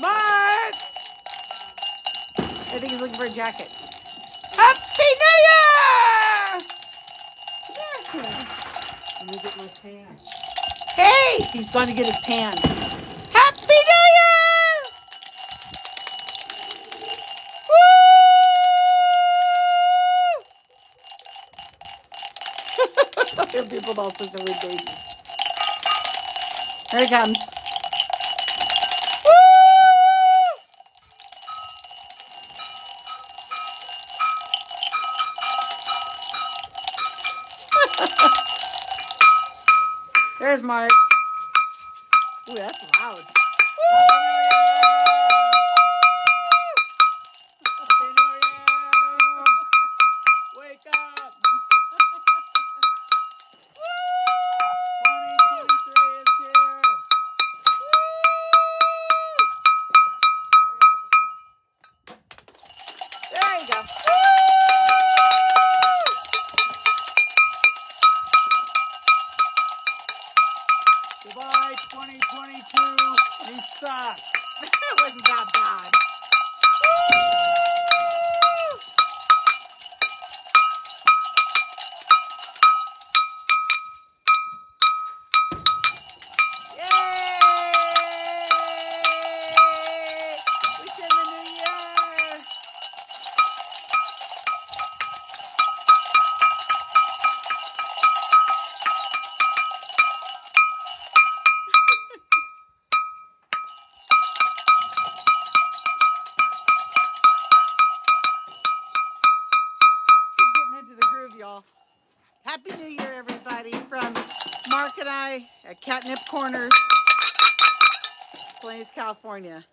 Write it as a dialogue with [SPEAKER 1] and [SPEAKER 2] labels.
[SPEAKER 1] Mark! I think he's looking for a jacket. Happy New Year!
[SPEAKER 2] Jacket. I'm gonna get my pan.
[SPEAKER 1] Hey! He's going to get his pan. Happy New Year! Woo! He'll do all sorts of weird babies. Here he comes. There's Mark. Ooh, that's loud.
[SPEAKER 2] Happy New Year! Wake up! 2023 is here!
[SPEAKER 1] There you go.
[SPEAKER 2] Goodbye, 2022. You suck.
[SPEAKER 1] That wasn't that bad. Y'all. Happy New Year, everybody, from Mark and I at Catnip Corners, Plains, California.